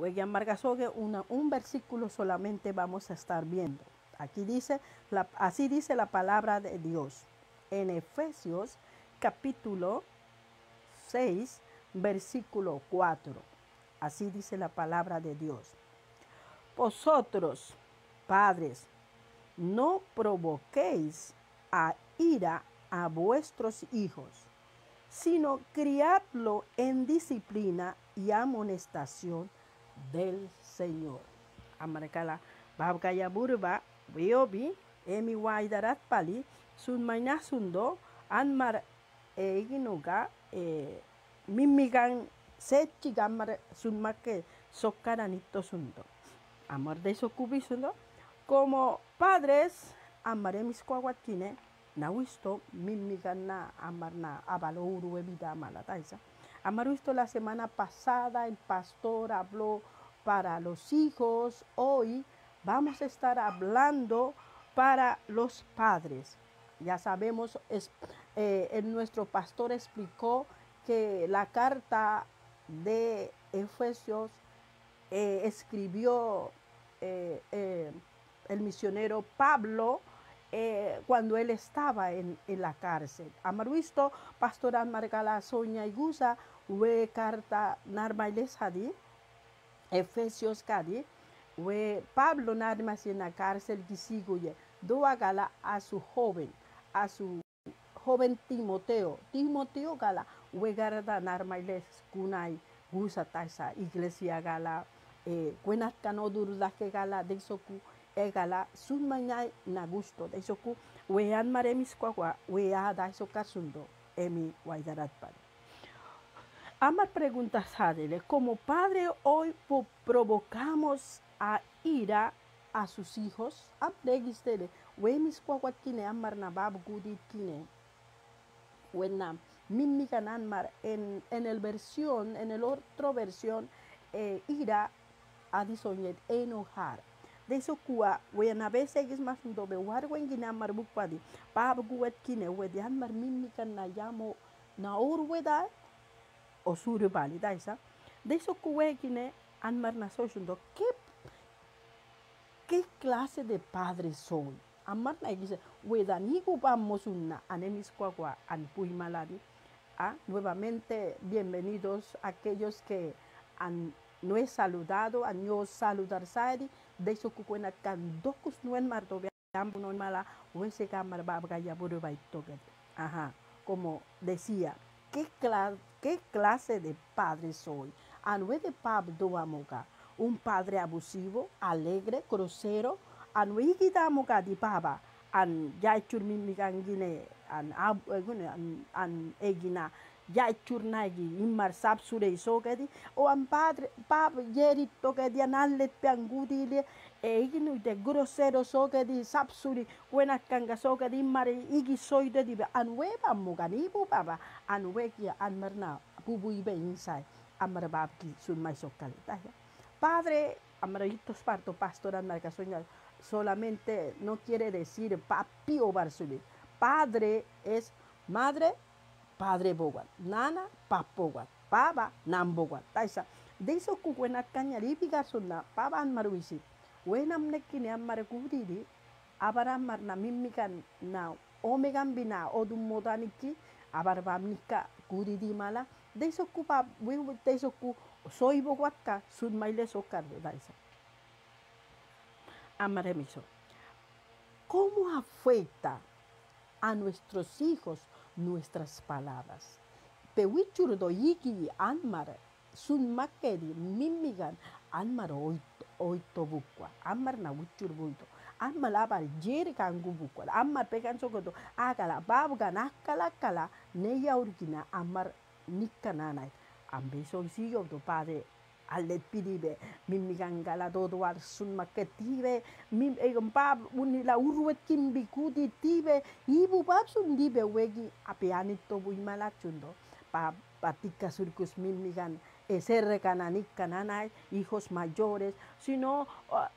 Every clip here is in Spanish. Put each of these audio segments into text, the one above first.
Oigan, Margasogue, una, un versículo solamente vamos a estar viendo. Aquí dice, así dice la palabra de Dios. En Efesios capítulo 6, versículo 4. Así dice la palabra de Dios. Vosotros, padres, no provoquéis a ira a vuestros hijos, sino criadlo en disciplina y amonestación del Señor. Amarkala babkaya burba biobi emi waidarat pali sun mainasundo anmar eginuga e mimigan sechi gamar sun make sokaranito sundo. Amor de sokubisundo. Como padres, amaremos cuaguatine, na wisto mimigan na amar na abalouru evida malataisa. Amar visto la semana pasada el pastor habló para los hijos. Hoy vamos a estar hablando para los padres. Ya sabemos, es, eh, nuestro pastor explicó que la carta de Efesios eh, escribió eh, el misionero Pablo eh, cuando él estaba en, en la cárcel. Amaruisto, pastoral Margala Soña y Gusa, we carta Narmailes Hadi, Efesios Kadi, we Pablo Narmas en la cárcel Gisiguye, doa gala a su joven, a su joven Timoteo. Timoteo gala, we garda Narmailes Kunai, Gusa Taisa, iglesia gala, eh, buenas cano durda que gala de soku e gala sun mañai na gusto de wean wea da emi. Amar preguntas como padre hoy provocamos a ira a sus hijos, apregistele, wemis kwa kine amar na bab gudit kine, wena mimi mar en, en el versión, en el otro versión, eh, ira adisoñet enojar. De eso kua wena bese gis mas ndo be war wen gina mar bukwadi pa guwet kine wedi han mar minni na yamo na ur weda o suru bali daisa. De eso kuwe kine an mar na sojundo ¿qué qué clase de padre soy? Amar na gise weda ni kupamos una anemis kwa an maladi. Ah, nuevamente bienvenidos aquellos que han no he saludado a Dios saludar sadi de eso que cuena can docus no en marto veamos no mala o ese cámara babga ya buru ajá como decía qué clase qué clase de padre soy anue de pab do amoga un padre abusivo alegre grosero anue amoga di baba an ya churmi gine an an an egina ya churnagi immar sab sure sogadi o am padre pap yeri togadi analet piangudili e iginu de grosero sogadi sab suri buena kanga sogadi immar igi soide di an bu baba an an marna bubu ibe insai amar babki sun mai padre amaritos parto pastoral marca soñar solamente no quiere decir papi o barsuli padre es madre padre boguat, nana papoguat, paba namboguat. Taisa, wena kanyari bigar sunna paba an maruisi. Wena mnekini an marakudiri, abara mar na mimikan na omegan bina odum modaniki, abar bamnika kudidi mala. Deso ku pa, deso ku soy boguat ka, sun maile sokar daisa. Amaremiso. ¿Cómo afecta a nuestros hijos nuestras palabras. Pewichurdo yiki anmar sun makeri mimigan anmar oito oito bukwa anmar na wichur buito anmar abar jeri kangu bukwa anmar pekan sokoto akala babu gana kala kala ne yaurgina anmar nikkananai ambe so siyo to padre alle pidibe mimmi gangala do do war sun maketibe mim e pab uni la urwet kimbi kudi tibe ibu pab sun dibe wegi to malachundo. Pa patika surcus mimmi gan ese cananik cananay hijos mayores sino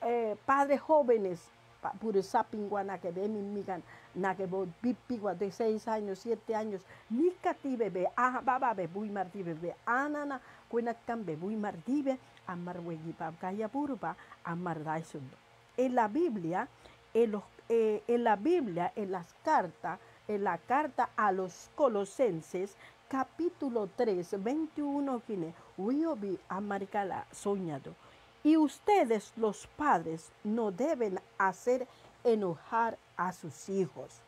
eh, padres jóvenes puro sapingua na que ve mi migan na que bo pipigua de seis años siete años ni ti bebé ah baba be bui marti bebé anana kuena kan be bui martibe amar wegi pa kaya purba amar daisundo en la Biblia en, los, eh, en la Biblia en las cartas en la carta a los colosenses capítulo 3 21 kine wiobi amarikala soñado y ustedes, los padres, no deben hacer enojar a sus hijos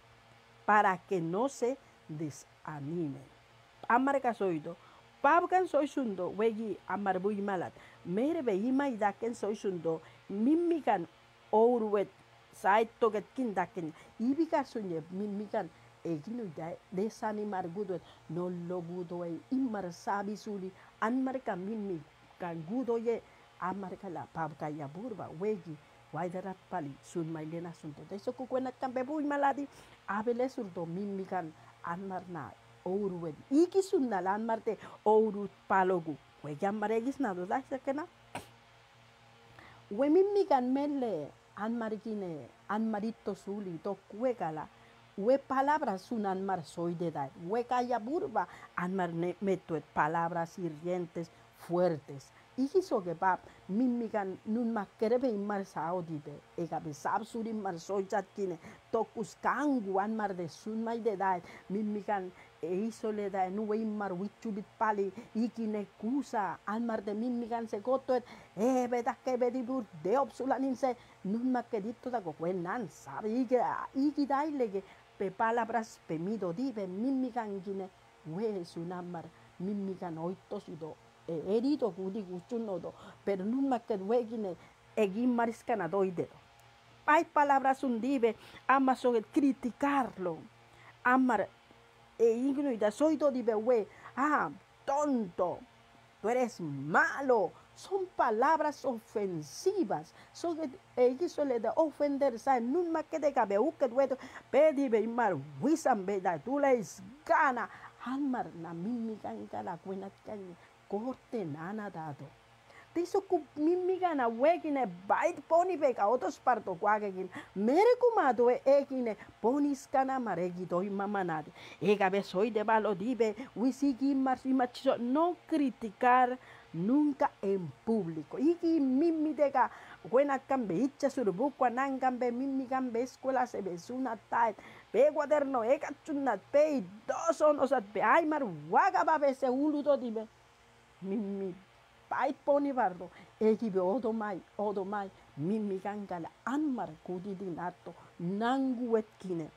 para que no se desanimen. Amarga soido. Pabgan soy sundo, wegi amar bui malat. Mere be ima idaken soy sundo, mimigan ouruet saito get kindaken. Ibiga sunye mimigan eginu da desanimar gudo no lo gudo e imar sabi suli anmar ka mimi kan gudo ye amarkala pabkaya burba wegi waidarat pali sun mailena sunto deso kukwena kampe bui maladi abele surdo mimikan anmarna ouruwen iki sunnal anmarte ouru palogu wegi amaregis nado da sekena we mimikan mele anmarikine anmarito suli to kuekala we palabras sun anmar soy de da we burba anmar metuet palabras hirientes fuertes ihi soke pap mimikan nun makerebe imar saodi be. Ega be sab suri mar soichat kine. Tokus kanguan mar de sun mai de dai mimikan e iso le da nu we imar wichubit ikine kusa al mar de mimikan se et e be ke be dibur de opsulan inse nun makedito da gokwe nan sabe ike iki dai pe palabras pe mido dibe mimikan kine we sunamar mimigan oito sudo sudo herido gudi guchunodo, pero nunca que dueguine egin mariscana doidero. Hay palabras un dive, ama sobre criticarlo, amar e ignoida, soy do dive we, ah, tonto, tú eres malo, son palabras ofensivas. Son ellos le de ofender, ¿sabes? Nunca que de cabe, que dueto, pedi be mar, wisam beda, tú les gana, almar na mimi ganga la buena caña corte nana dado. Tiso ku mimi gana wegine bait poni beka otos parto kwagegin. Mere kumado e egine ponis kana maregi doi mamanade. Ega be soy de balo dibe wisigi machizo no criticar nunca en público. Igi mimi dega buena cambe icha anangambe mimi escuela se besuna tait. Pe cuaderno ega chunat pe dos onosat pe ay mar waga babe se uludo dibe mimi pai poni bardo ekibe odomai odomai mimi gangala anmar kudidinato nangu etkine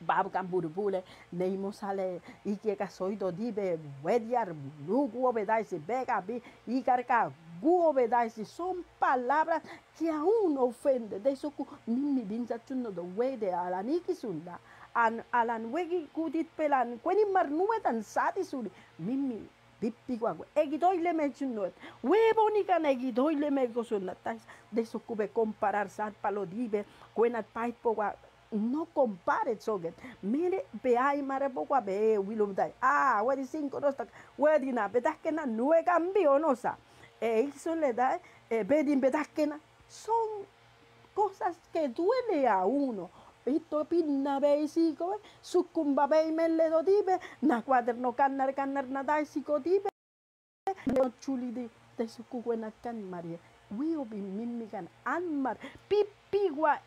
bab kan burbule neimo sale ike ka soido dibe wediar nugu obedaisi bega bi ikarka gu obedaisi son palabras que aún ofende de eso mimi binza chuno do wede alaniki sunda an alan wegi kudit pelan kweni mar nuetan sati suri mimi pippiguagu egidoile me chunot huevonica negidoile me gosunatais desocube comparar sat palodibe cuenat pait pogua no compare soget mire be ay mare pogua be wilum dai ah wedi cinco no sta wedi na betas que na nue cambio no sa. E eso le da bedin betas que na. Son cosas que duele a uno ito pinna be siko sukumba be melle do na cuaderno cannar cannar na dai siko dibe no chuli de de suku buena kan maria wio bi mimigan anmar pipigua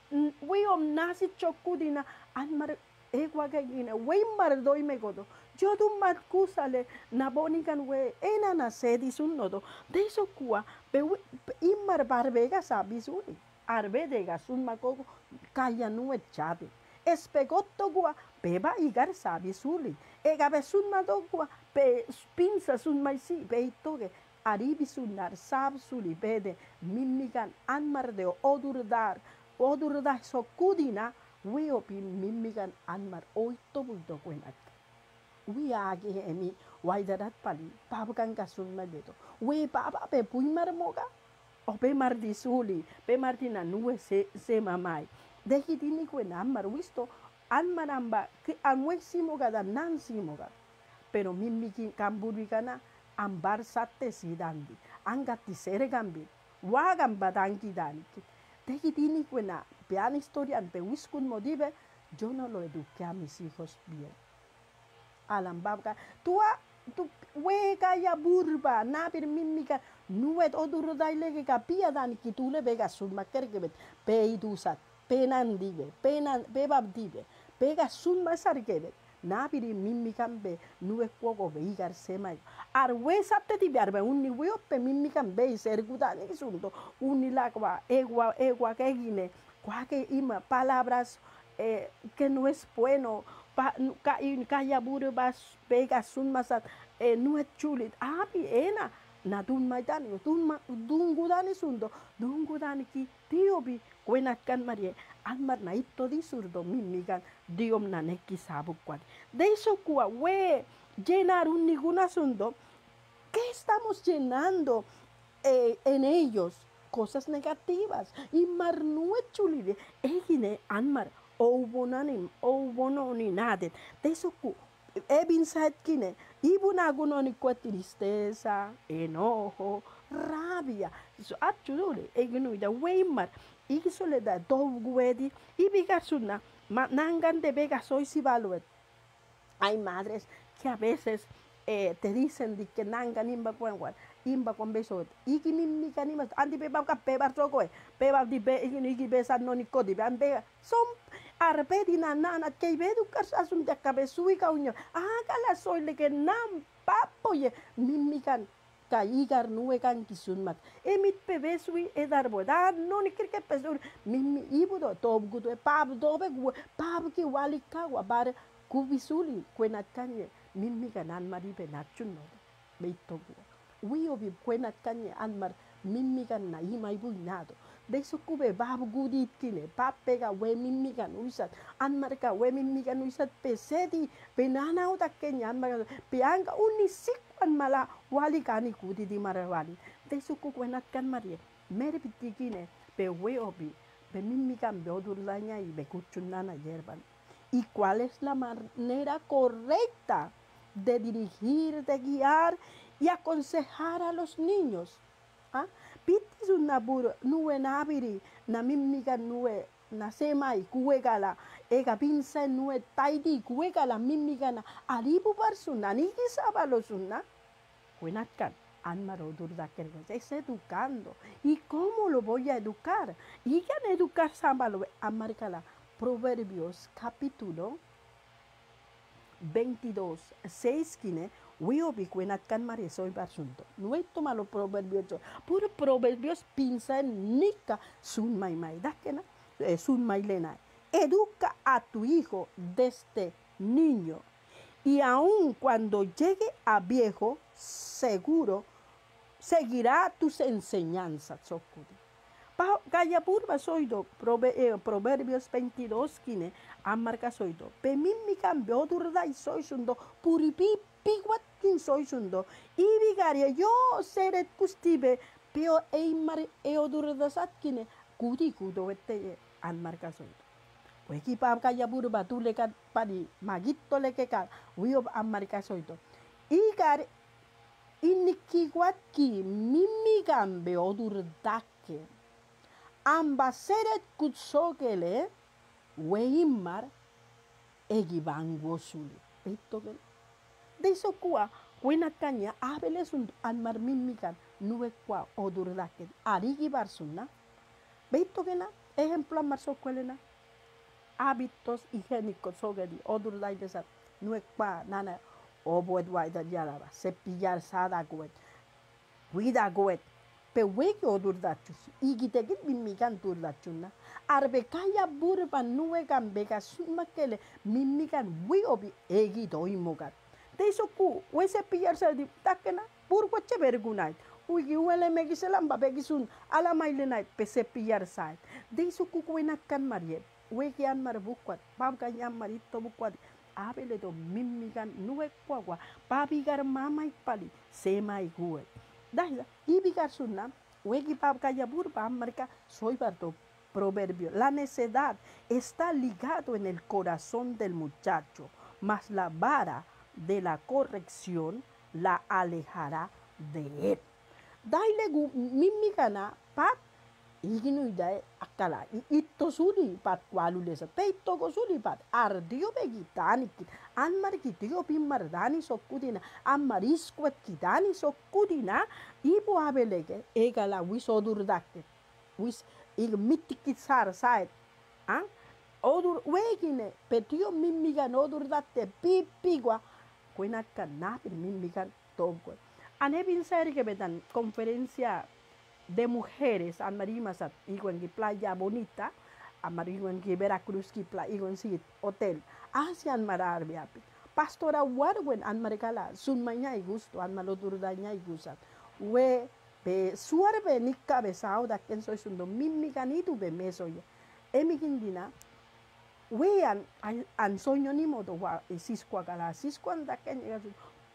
wio nasi chokudina anmar egwa gina weimar doi me godo. Yo du mat kusale na bonikan we ena na sedi sunnodo de sokua be imar barbega sabisuni arbedega sun makogo kaya nuet chabe. Espegotto gua beba igar sabi suli. Ega besun madogua pe pinsa sun maisi beitoge aribi sunar sab suli bede mimigan anmar de odurdar odurdar sokudina wiopi mimigan anmar oito bulto kwenat. Wi agi emi waidarat pali pabukan kasun madeto. Wi baba pe puimar moga o pe mardi suli pe mardi na nue se se mamai dehi dini kue namar wisto an maramba ki an simo gada nan simo gada pero mimmi ki kamburi kana ambar satte sidandi angati sere gambi wagam badangi dani Tegidini buena, vean historia, pewiskun modive, yo no lo eduqué a mis hijos bien. Alam babka, tua tu wega ya burba, nabir mimika, nuet oduro daile que kapia dan kitule vega sun makergebet, peidusat, penandive, penan, bebabdive, pega sun masargebet nabiri mimmi kambe nuwe kogo be igar sema ar we sapte ti biarbe unni we oppe mimmi kambe ser gudani sundo unni lagwa egua egua kegine kwake ima palabras eh, que no es bueno pa ka kaya buru bas pega sun masat eh, no es chulit abi ena na dun maidani dun dun gudani sundo dun gudani ki tiobi kwenat kan marie almar na ito di surdo mimigan diom na neki sabukwan. De eso kua we llenar un ningún asunto, ¿qué estamos llenando eh, en ellos? Cosas negativas. Y marnue chulide, egine anmar, o bonanim, o bononi nadet. De eso ku, ebin kine, ibunagunoni kua tristeza, enojo, rabia. So, achudule, egnuida, weimar, y soledad dovguedi y vigasuna nangan de vega soy si baluet. Hay madres que a veces eh, te dicen de que nangan imba cuenguan, imba con beso, y que mi mi canima, andi beba ka peba troco, ni besa no ni codi, son arbe di nana que ibe educar asun de cabezu y cauño, hágala soy le que nam papo ye mi mi can kayigar nuwe kan kisunmat. Emit pebesui edarboda no ni kirke pesur mimi ibudo tob gudo pab dobe pab ki wali kawa bar kubisuli kwenat kanye mimi kanan De su kube bab gudit kine pap pega we mimi kan uisat anmar ka we mimi kan uisat pesedi penana uta kenya pianga unisik kan mala wali kani kuti di mara suku kwenat kan marie mere pitikine pe we obi odurlaña y be yerban y cuál es la manera correcta de dirigir, de guiar y aconsejar a los niños. ¿Ah? piti su naburo nuwe nabiri na mimiga nuwe na sema y cuégala ega pinza nuwe taidi cuégala mimiga na aribu bar suna ni sabalo suna huenatkan Almaro Durdakergos es educando. ¿Y cómo lo voy a educar? Y ya educar Sámbalo, amárcala. Proverbios capítulo 22, 6, 15 wiobikuenatkan marisoy barsunto. Nuey toma los proverbios. Puro proverbios pinza en nica sun maimaidakena, eh, sun mailena. Educa a tu hijo desde este niño. Y aun cuando llegue a viejo, seguro seguirá tus enseñanzas, Sokudi. Gaya purva soido, Proverbios 22, quine, amarca soido. Pemim mi cambio, durda y soy sundo, puripi, piguat kin soy sundo. Y vigaria yo seret custibe, pio eimar eodurda satkine, kudi kudo ete amarca soido. Weki pa kaya burba tu lekat padi magito lekeka wio amarika soito. Igar inikiwatki mimigambe odurdake. Ambaseret kutsogele weimar egibango suli. Esto que de eso kuwa kuena kanya abeles un almar mimigan nube kwa odurdake. Arigi barsuna. Beito que na ejemplo amar sokuelena hábitos higiénicos sogedi odurlay desat nuekpa nana oboet waida yaraba cepillar sada goet cuida goet pe weki odurdachus igitegit mimigan durdachuna arbe kaya burba nuegan bega sumakele mimigan wi obi egi doimogat Teiso ku we cepillar sadi takena burgo chebergunait uigi uele megiselam babegisun ala mailenait pe cepillar sait Teiso ku kuenat kan mariet wegian mar bukwat pam kanyam marito bukwat abele do mimmigan nuwe kwagwa pabigar mamai pali semai guet dahil ibigar sunna wegi pam kaya burba mereka soy bardo proverbio la necedad está ligado en el corazón del muchacho mas la vara de la corrección la alejará de él. Daile gu mimigana pat iginuida kala ito suli pat walule sa te ito ko suli pat ardio be gitani kit an mar kitio pin mardani sokkudina an mariskwet kitani sokkudina ibu abelege egala wis odur dakte wis ig mitikit sar saet ah odur wegine petio mimmigan odur datte pipigwa kuena kanapin mimmigan tongo anebin seri que betan conferencia de mujeres a Marimasat, igual en Playa Bonita, a en Veracruz, igual en hotel, hacia Mararbia. Pastora Warwen an Maricala, sun maña y gusto, an malodurdaña y gusat. We be suarbe ni cabezao da quien soy sundo mimi ganitu be meso ya. We an an soño ni modo wa cisco agala, cisco anda que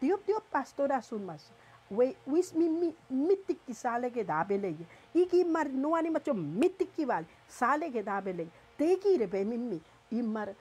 Dios Dios pastora sun mas we wis mi mi mitiki sale ke dabele iki mar no ani macho mitiki val sale ke dabele te ki re be mi mi imar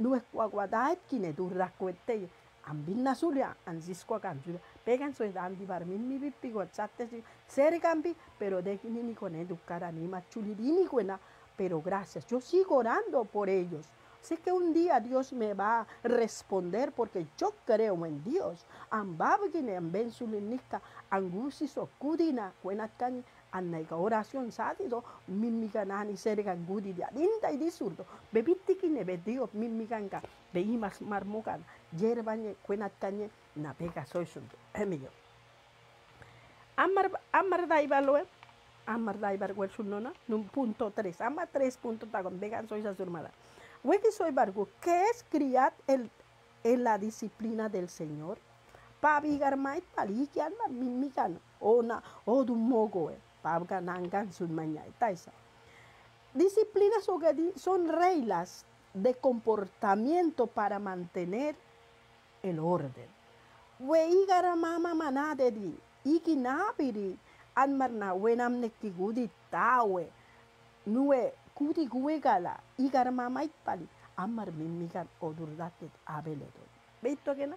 no es kwa guadaet kine durra kuette ambinna sulia anzisco kanjula pegan so dan di bar min mi bippi go chatte ser cambi pero de kini ni con educar ni machuli ni cuena pero gracias. Yo sigo orando por ellos Sé que un día Dios me va a responder porque yo creo en Dios. Ambabgine amben sulinika angusi sokudina kwenatkan annaika oración sadido mimiganani sergan gudi dia dinda y disurdo. Bebitikine be Dios mimiganga be imas marmugan yerbanye kwenatkanye na pega soy sundo. Emiyo amar amar amar punto 3 ama 3 punto tagon vegan soy bargo, ¿qué es criar el, en la disciplina del Señor? Pabigar mai palikian ma mimikan ona o du mogo e pabga nangan sun taisa. Disciplinas son reglas de comportamiento para mantener el orden. Weigara mama manade di iki nabiri anmarna wenam nekigudi tawe nue kuti guegala igar mamait pali amar mimigan odurdatet abeledo. ¿Veis que no?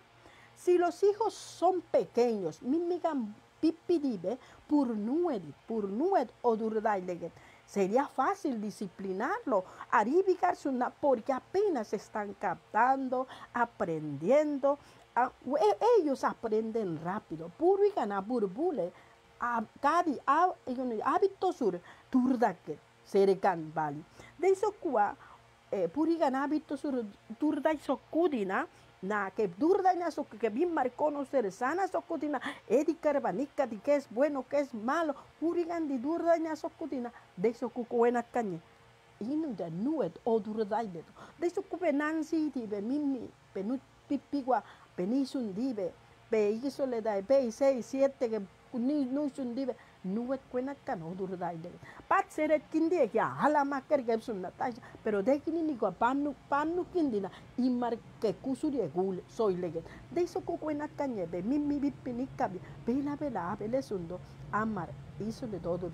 Si los hijos son pequeños, mimigan pipidibe por nued, por nued odurdaileget. Sería fácil disciplinarlo, una porque apenas están captando, aprendiendo. A, e, ellos aprenden rápido. Purigan a burbule, cadi, hábitos sur, turdaket Dei sokua eh, purigan hábitos sur turda sokudina na que durda na so que bien marcono ser sana sokudina edi carbanica di que es bueno que es malo purigan di durda na sokudina de sokuku buena cañe. Inu da nuet o durda ile de sokupe nansi di be mimi penut pipigua penisun dibe be iso le dai be 6 7 que ni no sun dibe nuet kuena kano durdai de pat seret kindi ya hala maker geb sunna tai pero de kini ni ko panu panu kindi na imar ke kusuri e gul soy lege de so ko kuena kanye be mimi bipini kabi bela bela bele sundo amar hizo de todo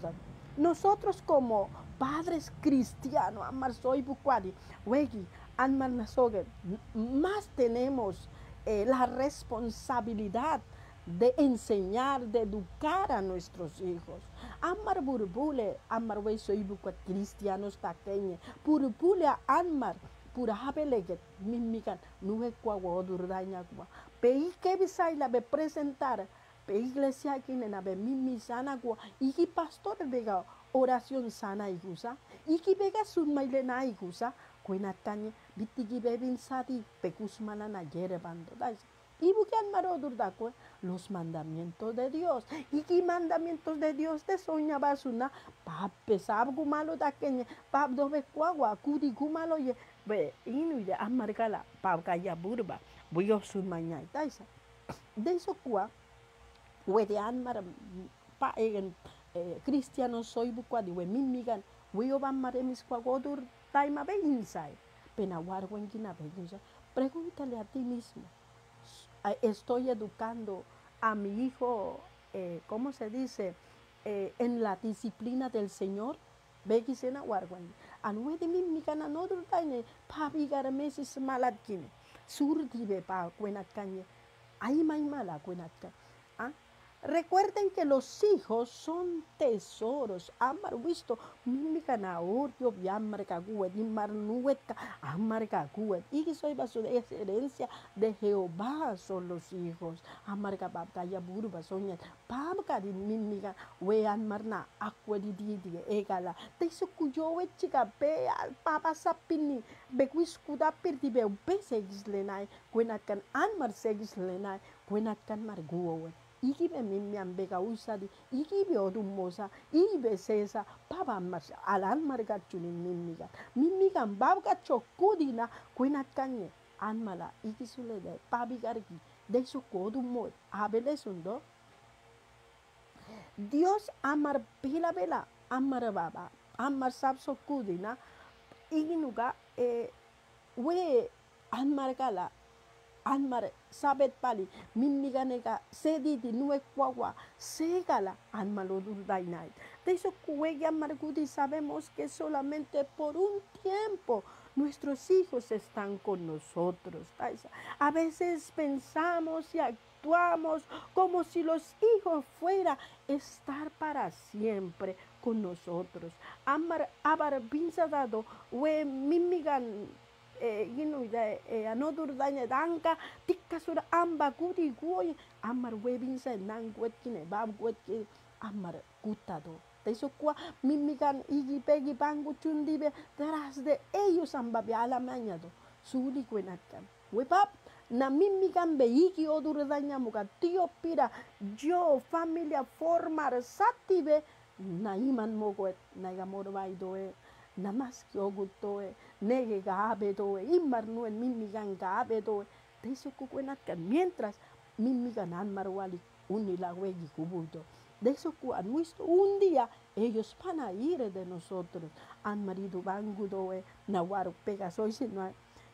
nosotros como padres cristianos amar soy bukwadi wegi anmar nasoge más tenemos eh, la responsabilidad de enseñar, de educar a nuestros hijos. Amar burbule, amar wey soy bukwat cristianos takeñe, burbule amar, pura habeleget, mimikan, nuhe kwa wodurdaña kwa. Pei que la be presentar, pe iglesia nena be mimi sana kwa, y pastor vega oración sana y gusa, y que vega sun mailena y bebin sadi, pekusmana na yerebando, dais. Y buscan marodurdakwe los mandamientos de Dios. ¿Y qué mandamientos de Dios te soña basuna? Pape sab gumalo da kenye, pap do be kwagwa, kudi gumalo ye, be inu de amargala, pap kaya burba, buyo sun mañay taisa. De eso kwa, we de anmar pa egen eh, cristiano soy bukwa di we mimigan, we oban mare mis kwagodur taima be inside. Pena warwen gina be Pregúntale a ti mismo estoy educando a mi hijo, eh, ¿cómo se dice? Eh, en la disciplina del Señor. Begi sena warwan. Anu de mi mi kana no dur taine pa bi gara mesis malat kine. Surdi be pa kwenat kanye. Ai mai mala kwenat. Recuerden que los hijos son tesoros. Amar visto, mimi canaur, yo vi amar caguet, y mar nuetka, amar. Y soy baso de herencia de Jehová son los hijos. Amar cababta ya burba soña. Pam cari mimi can, we amar na, acuedi di di, egala. Te so cuyo we chica pe, al papa sapini, be quiscuda per di be, be segis lenai, anmar segis lenai, kwenat kan mar guo ikibe mimmian beka usadi ikibe odummosa ibe sesa papa mas alan marga chulin mimmiga mimmiga babga chokudina kuinat kanye anmala ikisule de pabi gargi de su kodummo abele Dios amar pila bela amar baba amar sabso kudina iginuga e we anmar gala anmar sabet pali mimmiganega sediti nue cuagua segala anmalodul dainait. De eso cuella margudi sabemos que solamente por un tiempo nuestros hijos están con nosotros. A veces pensamos y actuamos como si los hijos fuera estar para siempre con nosotros. Amar abar dado we mimigan gino ida anodur danya danka tikka sura amba gudi guoy amar webin sa nang guet kine bab guet ki amar gutado Eso kwa mimikan igi pegi bangu chundibe detrás de ellos amba be ala mañado suli kwenatkan wepap na mimikan be igi odur danya muka tio pira yo familia formar satibe na iman mogoet na gamor baidoe namaski ogutoe nege gabedoe immarnuen mimigan gabedoe teso kukuenatkan mientras mimigan anmarwali unilawegi kubuto de eso nuestro un día ellos van a ir de nosotros. Han marido bangudoe nawaru pegasoy sino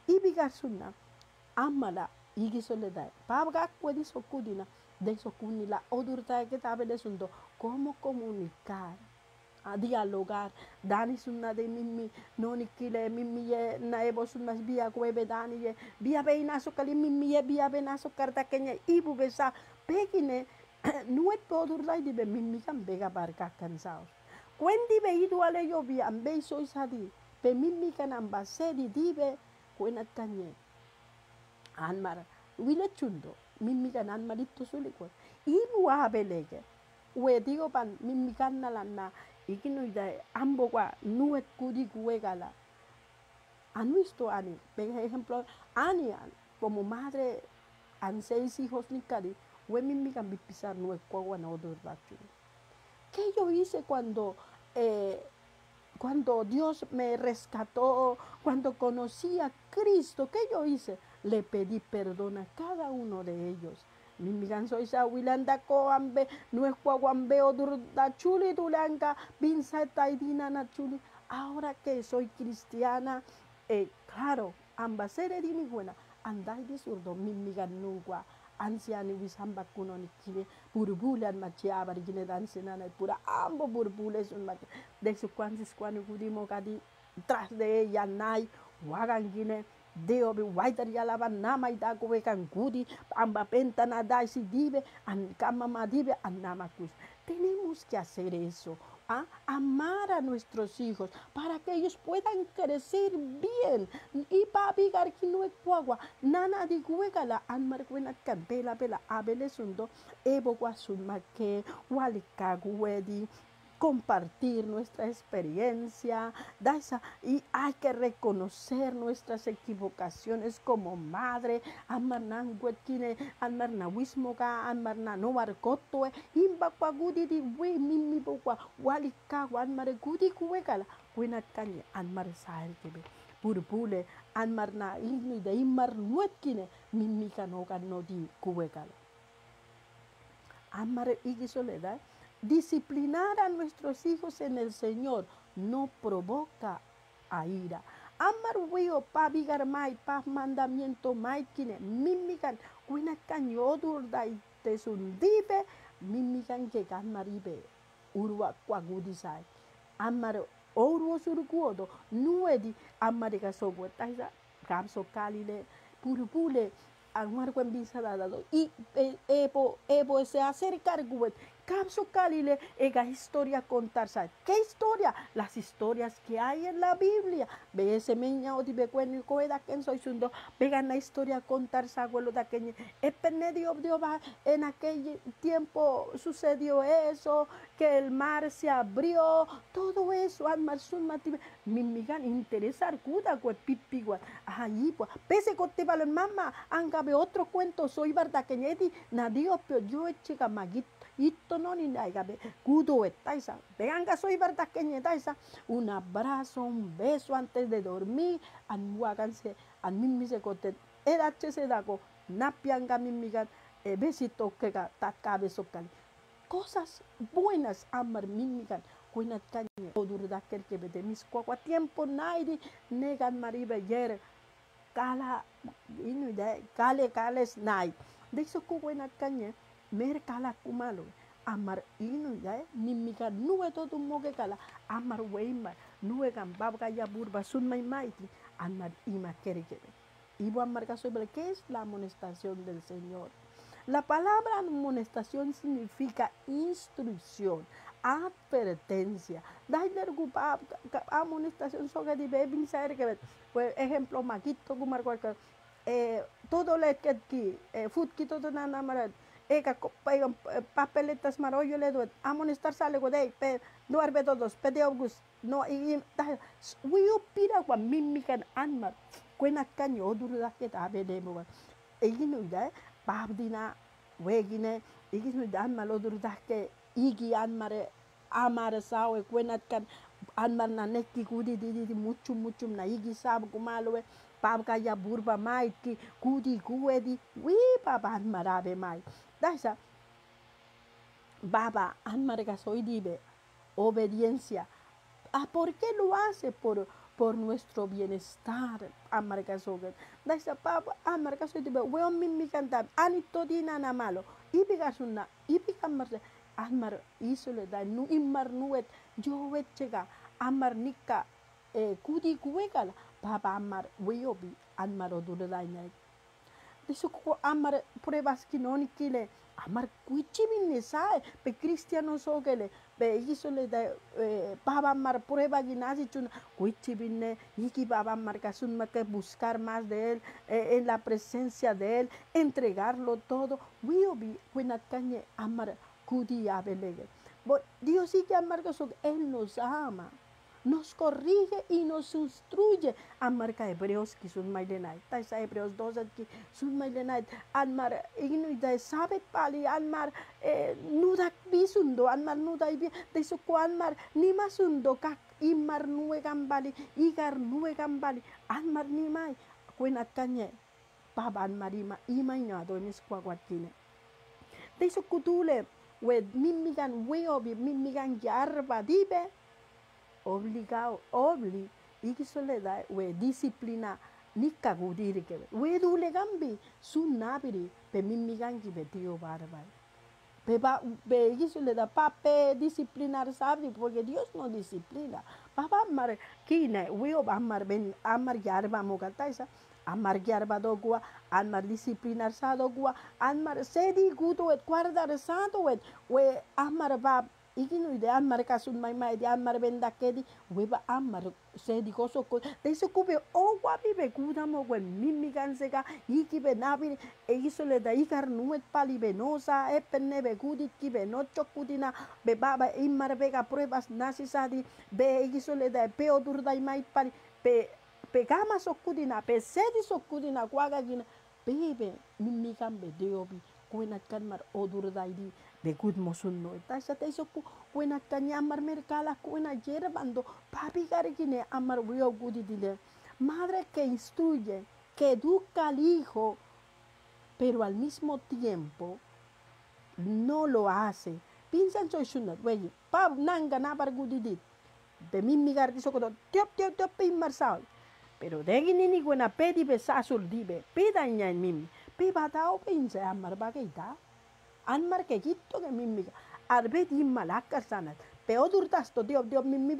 y bigasuna amala igi soledad pabga puede sokudina de eso kunila odurta que tabe de sundo cómo comunicar a dialogar. Dani sunna de mimmi noni kile mimmi ye na ebo sunna biya kwebe dani ye biya be ina so kali mimmi ye biya be na so karta kenya ibu besa pekine nuet podur lai di be mimmi kan bega barka kan saus kwendi be idu ale yo bi ambe so isadi be mimmi kan ambase di dibe anmar wile chundo mimmi kan anmar itu sulit kwe ibu abelege we digo pan mimmi kan na ikinuida ambogua nuet kudi guegala. Han visto ani, por ejemplo, ani como madre han seis hijos ni cari, mi mi kan bipisar nuet cuagua no ¿Qué yo hice cuando eh, cuando Dios me rescató, cuando conocí a Cristo, ¿qué yo hice? Le pedí perdón a cada uno de ellos mimigan soy sa wilanda ko ambe nuesco guambe odur da chuli dulanka binsa taidina na chuli ahora que soy cristiana eh, claro ambasere di mi buena andai di surdo mimigan nugua ansiani wisamba kuno ni kile burbule an machi abar gine pura ambo burbule sun machi. De su kwansis kwani kudimo kadi tras de ella nai wagan gine Deo bi waitar yalaba nama ida kowe kan gudi amba penta nada si dibe an kama madibe an nama kus. Tenemos que hacer eso. ¿ah? amar a nuestros hijos para que ellos puedan crecer bien y papi garki no agua nana di guegala an marguena cantela pela abele sundo ebo guasun make walika guedi compartir nuestra experiencia, y hay que reconocer nuestras equivocaciones como madre, amarnan huetine, amarna wismoga, amarna no barcoto, imba kwa gudi di we mimi bokwa, wali ka wan mare gudi kuwekala, kwinat kanye anmar sahel kebe. Purpule anmarna ini de imar nuetkine mimi kanoga no di kuwekala. Amare igi soledad. Disciplinar a nuestros hijos en el Señor no provoca a ira. Amar wio pa bigar mai pa mandamiento mai kine mimikan kuina kanyodur dai te sundibe mimikan ke kan maribe urwa kwagudisai. Amar ouro surguodo nuedi amari ka sobo taisa kam so kalile purpule anmarguen visa dado y ebo ebo se acercar Capso Calile, ega historia contar, ¿sabes? ¿Qué historia? Las historias que hay en la Biblia. Ve ese meña o dibe cuen coeda que soy sundo, vegan la historia contar abuelo de aquel. Epenedio va en aquel tiempo sucedió eso, que el mar se abrió, todo eso, almar sun matibe. Mimigan interesar cuda cue pipigua. Ahí pues, pese con te mamá, angabe otro cuento, soy verdad que nadio pero yo eche maguito ito no ni gabe kudo etaisa venga soy que etaisa un abrazo un beso antes de dormir. An waganse an mimmi se kote era se dago napianga mimmigan e besito que ga takabe sokali cosas buenas amar mimmigan kuinat kanye odurda kerke bede mis kwa tiempo naidi negan maribe yer kala de kale kales nai. De eso kuinat kanye mer kala kumalo amar inu ya nimika nuwe todo moge kala amar weimar nuwe kan babga ya burba sun mai maiti. Amar ima kere kere ibu amar kaso ¿qué es la amonestación del Señor? La palabra amonestación significa instrucción, advertencia. Dailer amonestación soga di bebin saber que pues ejemplo maquito kumar cualquier eh, todo le que eh, fut kito todo nada más ega eh, papeletas marollo le duet amonestar sale go dei pe nuarbe todos pe de august. No i wiu pira wa mimikan anmar kwena kanyo duru da ke ta be de mo eginu da babdina wegine iginu da anmar duru da ke igi anmare amare sawe kwena kan anmar na neki kudi di di mucho mucho na igi sab kumalo pab kaya burba mai ki kudi kuedi wi papa anmarabe mai Daisa, Baba, Anmarga soy dibe, obediencia. ¿Ah, ¿Por qué lo hace? Por, por nuestro bienestar, Anmarga soy. Daisa, Baba, Anmarga soy dibe, weon mi cantar, anito dina na malo, ibiga sunna, ibiga marse, Anmar isole da, nu immar nuet, yo wetchega, Anmar nika, eh, kudi kuwegala, Baba Anmar, weyobi, Anmar oduladainai. ko amar pruebas kinoni kile amar kuichimine sae pe cristiano sogele be isole da eh, baba mar prueba ginasi chuna kuichimine yiki baba mar kasun que buscar más de él eh, en la presencia de él entregarlo todo. Wiobi kuinat kanye amar kudi abelege Dios sí que amar que él nos ama nos corrige y nos instruye. Amarca Hebreos que son mailenait. Taisa Hebreos 12 que son mailenait. Anmar inuida sabe pali anmar eh, nuda bisundo anmar nuda ibi. Taiso ko anmar ni masundo kak imar nue gambali igar nue gambali anmar ni mai kuenat kanye baba anmarima ima inyado mis kwakwatine. Taiso kutule we mimigan we obi mimigan yarba dibe obligado, obli, iki soledad, we disciplina, ni kagudiri que we dule gambi, su nabiri, pe mimigangi be tío barba. Pe ba, be iki soledad, pa pe disciplinar sabri, porque Dios no disciplina. Papa amar, kine, we ob amar ben, amar yarba mogataisa, amar yarba dogua, amar disciplinar sa dogua, amar sedi gudo et guardar santo et, we amar ba, iginu ide amar kasun mai mai de amar benda kedi weba amar se di koso ko de se kube o wa bibe kuda mo wen mimi gansega iki be nabi e iso le da ikar nuet pali venosa e penne be kudit ki be no chokudina be baba imar bega pruebas nasi sadi be iso le da pe odur dai mai pali pe pe gama sokudina pe sedi sokudina kwaga gina bebe mimi kan be deobi kuenat kan mar odur dai di Begut mosun no ita sa taiso ku kuena kanya amar merkala yerbando papi gine amar wio gudi dile madre que instruye que educa al hijo pero al mismo tiempo no lo hace. Pinsan soy sunat weyi pab nanga nabar gudi dit de mi migar diso ko tiop tiop tiop pin marsal pero de gini ni buena pedi be sasul dibe pida nya mimi pe batao pinsa amar bagaita anmar que gitto que mimmi arbe di malakar sanat pe odurtas to dio dio mimmi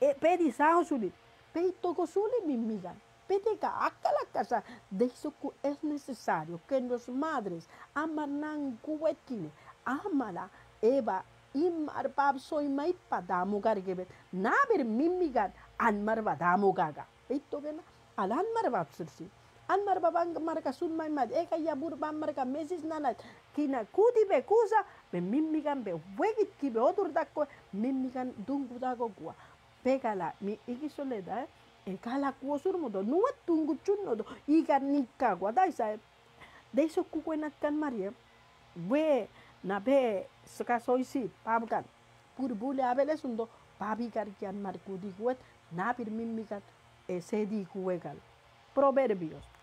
e pe di sao sulit pe to ko suli mimmigan pedega, acá la casa. De eso es necesario que las madres amanan kuwetine, amala, eva, imar bab soy mai padamu gargebet, nabir mimigan, anmar badamu gaga. Bena, alan mar bab An marbabang marka sun mai burban marka mesis nanat. Kina kudi be kusa be be wegit ki be odur dakko mimigan dungu gua. Pegala mi iki soleda e kala kuo surmo do nuet tungu maria we na be ska soisi pabkan pur bule abele sundo pabi kar kian mar kudi kuet na pir mimigan e sedi kuegal proverbios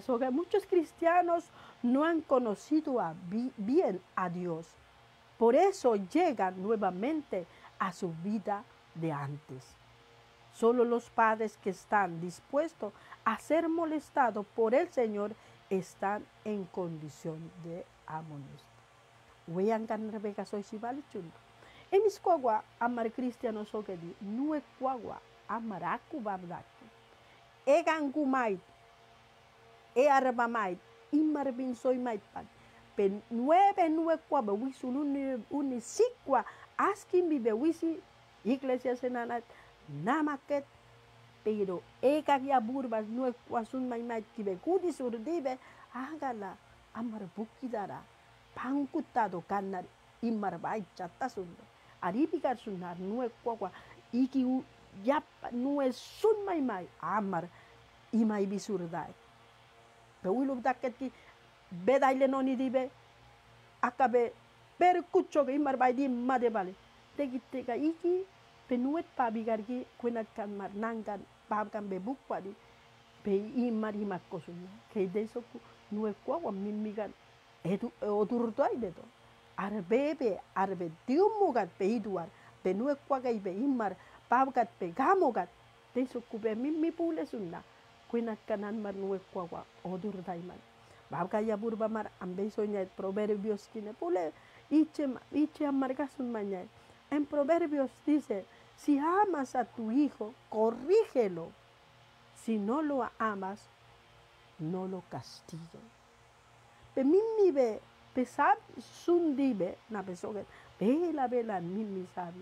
sun. Muchos cristianos no han conocido a bien a Dios. Por eso llegan nuevamente a su vida de antes. Solo los padres que están dispuestos a ser molestados por el Señor están en condición de amonesta. Weyan kan Rebecca soy si chundo. Emis kwagwa amar cristiano sokedi nue kwagwa amaraku babdaki. Egangu mait. E arba mait. Imar bin soy mait pan. Pen nueve nue kwaba wisu uni uni sikwa askin bibe wisi iglesia senanat namaket pero eka ya burbas nue kwasun mai mait kibe kudi surdibe agala amar bukidara pangkutado kanar imar bai chatta sundo aripigar sunar nue kwakwa iki yap nue sun mai mai amar imai bisurdai pe wilub daket ki bedai le noni dibe akabe per kucho be imar bai di made bale tegi tega iki penuet pabigar ki kwenat kan mar nangan pab kan be bukwa di pe imar himak kosunya ke deso ku nue kwakwa mimigan edu oturto ai deto arbebe arbe diumugat pe iduar pe nue kwagai be imar pabgat pe gamogat te sukube mimmi pule sunna kuinat kanan mar nue kwawa odur daiman babga ya burba mar ambe soña proverbios kine pule iche iche amarga sun maña. En proverbios dice si amas a tu hijo corrígelo. Si no lo amas no lo castigo. Pe mimmi be pesab sundibe na besoget bela bela mimi sabi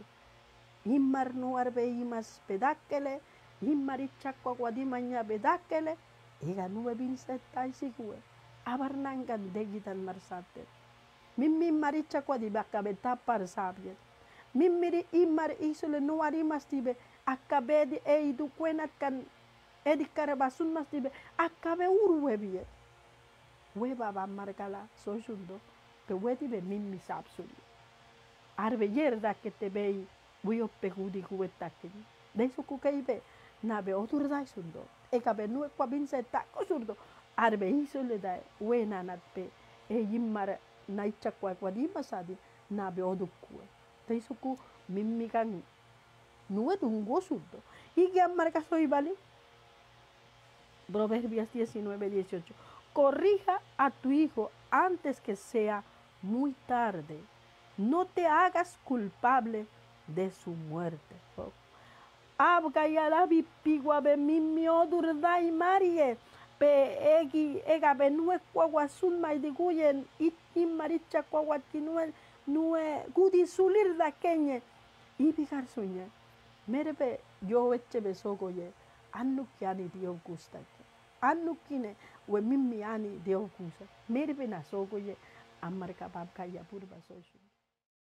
imar nuar be imas pedakele imar ichakwa guadimanya bedakele ega nube binsetta isikue abarnangan degitan marsate mimmi maricha kwa di bakabe tapar sabiet mimmi imar isole nuar imas tibe akabe di e idu kwenat kan edi karabasun mas tibe akabe urwe biet weba ba markala so shundo pe wedi be mimmi sapsuli arbe yerda que te bei buyo pegudi kuweta kini de su kukeibe na be otur dai sundo e ka be nu kwa bin se ta ko surdo arbe isole dai we na nat pe e yimmar na icha kwa kwa di masadi na be odukku de su ku mimmi kan nu dungo surdo y que marca soy vale Proverbios 19, 18 corrija a tu hijo antes que sea muy tarde. No te hagas culpable de su muerte. Abgayala bipigua be mimio durdai marie pe egi ega be nue kwagwa sun mai diguyen it imaricha kwagwa tinue nue gudi sulir da kenye ibigar yo eche be sogoye annu kyani dio gusta annu kine we mimi ani dio kusa merbe na sogoye amarka babka ya purba soju